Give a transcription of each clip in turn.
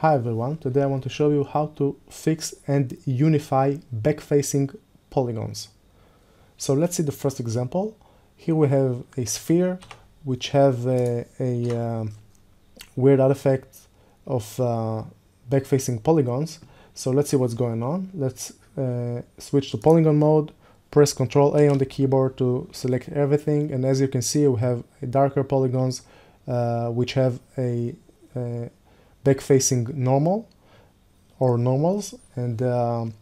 Hi everyone, today I want to show you how to fix and unify back-facing polygons. So let's see the first example. Here we have a sphere which have a, a uh, weird artifact of uh, back-facing polygons. So let's see what's going on. Let's uh, switch to polygon mode, press Ctrl A on the keyboard to select everything and as you can see we have darker polygons uh, which have a, a back-facing normal or normals. And um,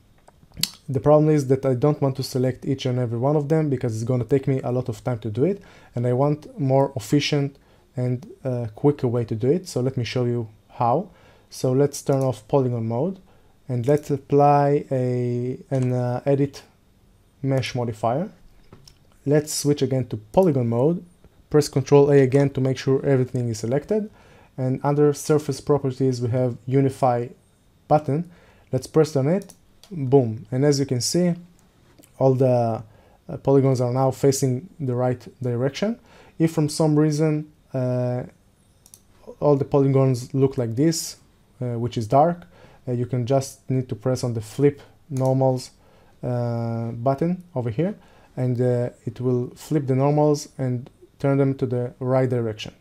the problem is that I don't want to select each and every one of them because it's going to take me a lot of time to do it. And I want more efficient and uh, quicker way to do it. So let me show you how. So let's turn off polygon mode and let's apply a an uh, edit mesh modifier. Let's switch again to polygon mode. Press ctrl a again to make sure everything is selected and under surface properties we have unify button. Let's press on it. Boom. And as you can see all the uh, polygons are now facing the right direction. If from some reason uh, all the polygons look like this uh, which is dark uh, you can just need to press on the flip normals uh, button over here. And uh, it will flip the normals and turn them to the right direction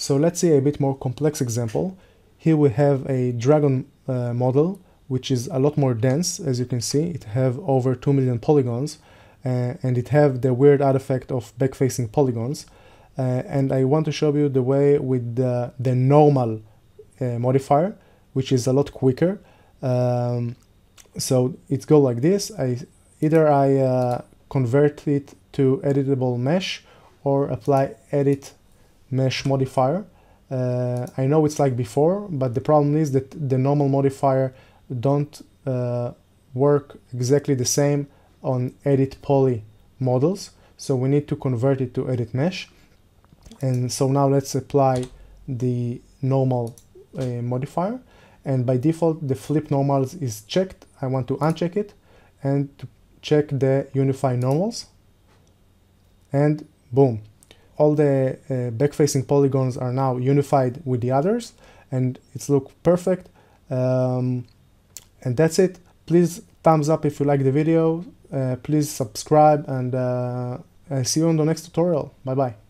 so let's see a bit more complex example. Here we have a dragon uh, model, which is a lot more dense, as you can see. It have over 2 million polygons, uh, and it have the weird artifact of back-facing polygons. Uh, and I want to show you the way with the, the normal uh, modifier, which is a lot quicker. Um, so it go like this. I Either I uh, convert it to editable mesh or apply edit mesh modifier. Uh, I know it's like before, but the problem is that the normal modifier don't uh, work exactly the same on edit poly models. So we need to convert it to edit mesh. And so now let's apply the normal uh, modifier. And by default, the flip normals is checked. I want to uncheck it and to check the unify normals. And boom, all the uh, back-facing polygons are now unified with the others and it's look perfect. Um, and that's it. Please thumbs up if you like the video. Uh, please subscribe and uh, see you on the next tutorial. Bye bye